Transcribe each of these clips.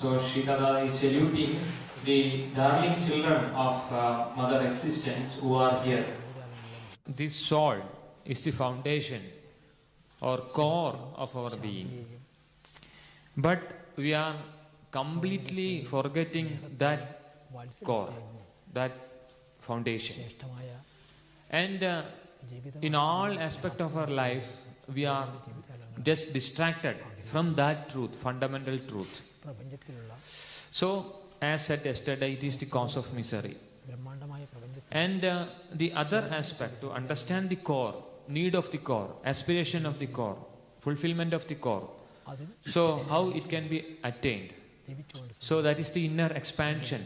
So Sri is saluting the darling children of uh, mother existence who are here. This soil is the foundation or core of our being. But we are completely forgetting that core, that foundation. And uh, in all aspect of our life, we are just distracted from that truth, fundamental truth. പ്രപഞ്ചത്തിലുള്ള So, as said yesterday, it is the cause of misery. ബ്രഹ്മാണ്ഡമായ പ്രപഞ്ചത്തിൽ And uh, the other aspect, to understand the core, need of the core, aspiration of the core, fulfillment of the core. അതിന് So, how it can be attained? ജീവിച്ചുകൊണ്ട് So, that is the inner expansion.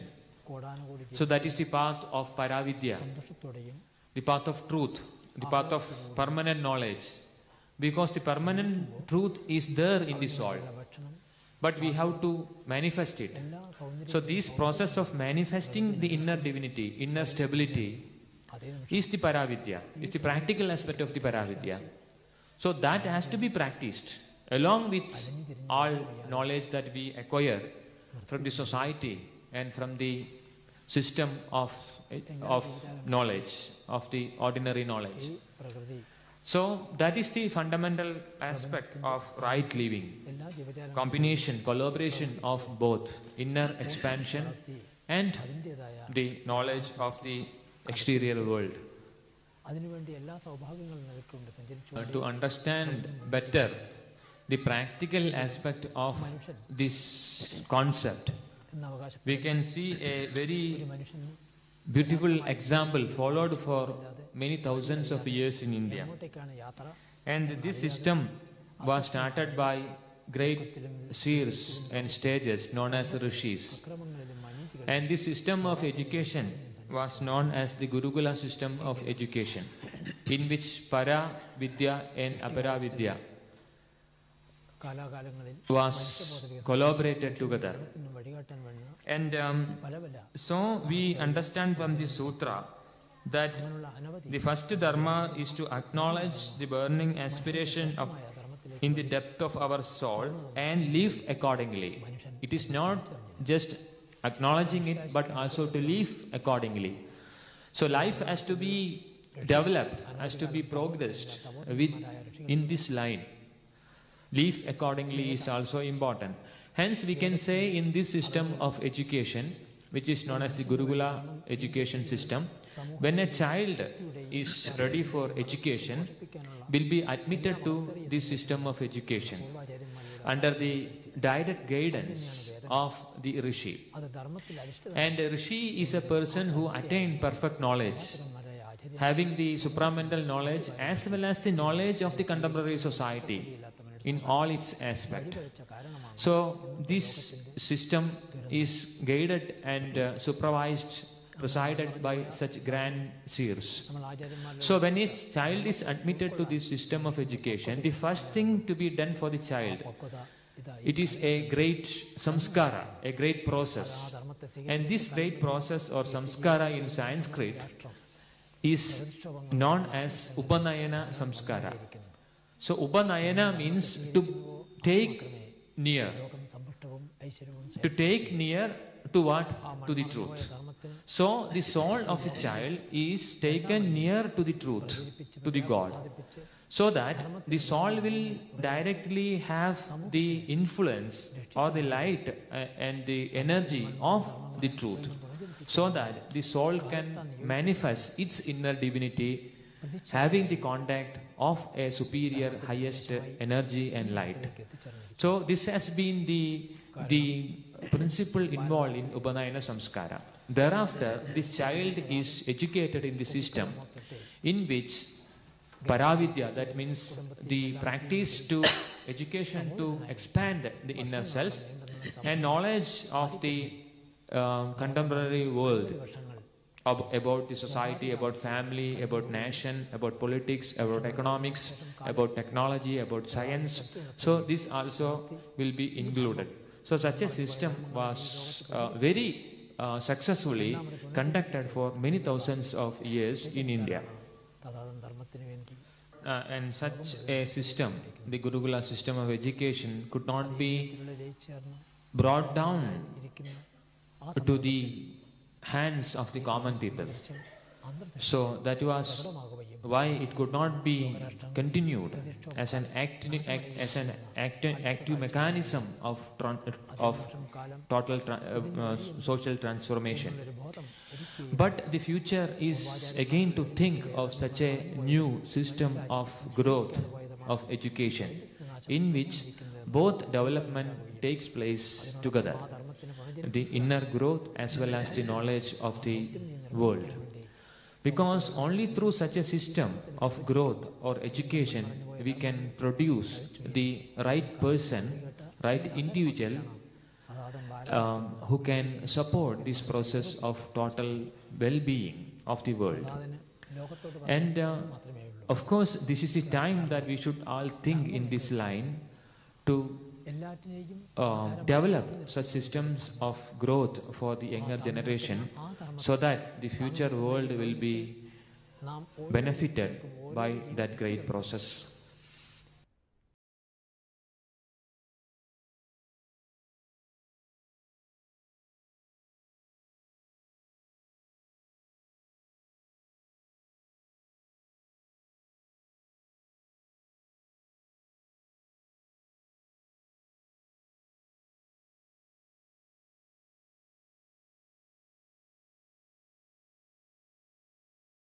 കോടാനുകൂടി So, that is the path of Paravidya, സന്തോഷത്തോടെയും the path of truth, the path of permanent knowledge. Because the permanent truth is there in the soul, ഭക്ഷണം but we have to manifest it. So this process of manifesting the inner divinity, inner stability, is the paravidya, is the practical aspect of the paravidya. So that has to be practiced along with all knowledge that we acquire from the society and from the system of, of knowledge, of the ordinary knowledge. So that is the fundamental aspect of right living, combination, collaboration of both inner expansion and the knowledge of the exterior world. Uh, to understand better the practical aspect of this concept, we can see a very beautiful example followed for many thousands of years in India. And this system was started by great seers and stages known as rishis. And this system of education was known as the Gurukula system of education, in which para vidya and apara vidya was collaborated together. And um, so we understand from the sutra that the first dharma is to acknowledge the burning aspiration of, in the depth of our soul and live accordingly. It is not just acknowledging it but also to live accordingly. So life has to be developed, has to be progressed with, in this line leaf accordingly is also important. Hence, we can say in this system of education, which is known as the Gurukula education system, when a child is ready for education, will be admitted to this system of education under the direct guidance of the Rishi. And Rishi is a person who attained perfect knowledge, having the supramental knowledge as well as the knowledge of the contemporary society in all its aspect. So this system is guided and uh, supervised, presided by such grand seers. So when a child is admitted to this system of education, the first thing to be done for the child it is a great samskara, a great process. And this great process or samskara in Sanskrit is known as Upanayana samskara. So Upanayana means to take near. To take near to what? To the truth. So the soul of the child is taken near to the truth, to the God. So that the soul will directly have the influence or the light uh, and the energy of the truth. So that the soul can manifest its inner divinity having the contact of a superior, highest energy and light. So this has been the the principle involved in Upanayana Samskara. Thereafter, this child is educated in the system in which Paravidya, that means the practice to education to expand the inner self and knowledge of the um, contemporary world about the society, about family, about nation, about politics, about economics, about technology, about science. So this also will be included. So such a system was uh, very uh, successfully conducted for many thousands of years in India. Uh, and such a system, the Gurukula system of education, could not be brought down to the hands of the common people. So that was why it could not be continued as an active, act, as an active, active mechanism of of total tra uh, social transformation. But the future is again to think of such a new system of growth of education, in which both development takes place together the inner growth as well as the knowledge of the world. Because only through such a system of growth or education we can produce the right person, right individual um, who can support this process of total well-being of the world. And uh, of course, this is the time that we should all think in this line to um, develop such systems of growth for the younger generation so that the future world will be benefited by that great process.